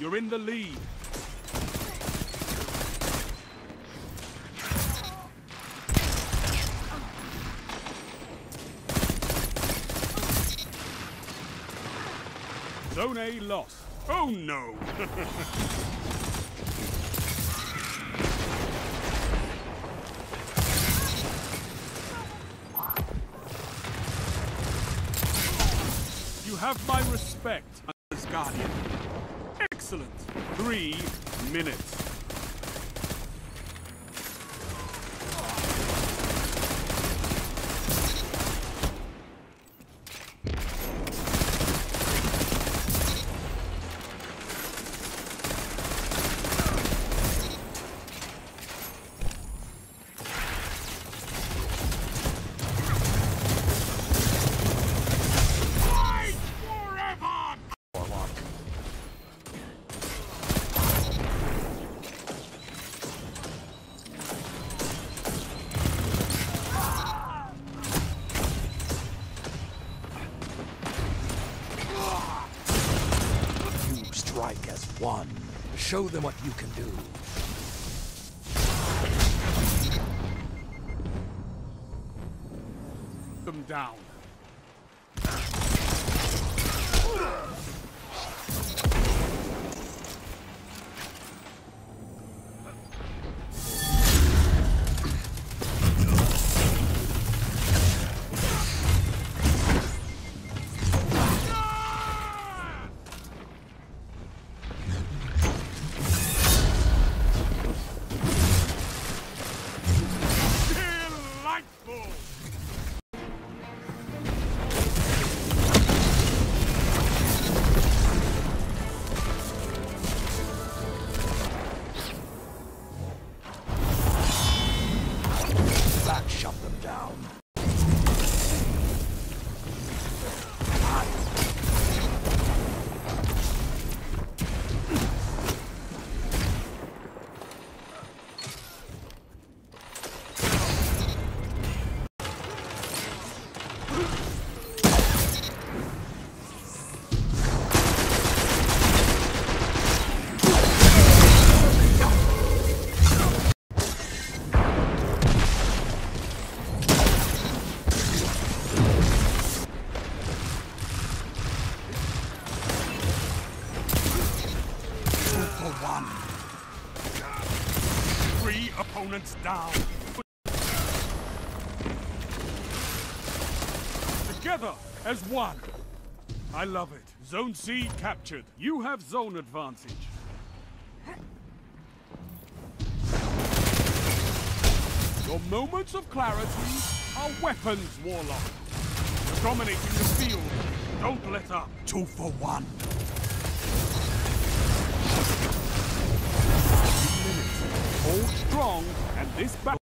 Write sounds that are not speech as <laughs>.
You're in the lead. Zone A lost. Oh no! <laughs> you have my respect as Guardian. Excellent. Three minutes. Strike as one. Show them what you can do. them down. That shut them down. One. Three opponents down. Together as one. I love it. Zone C captured. You have zone advantage. Your moments of clarity are weapons, Warlock. You're dominating the field. Don't let up. Two for one. Strong, and this battle.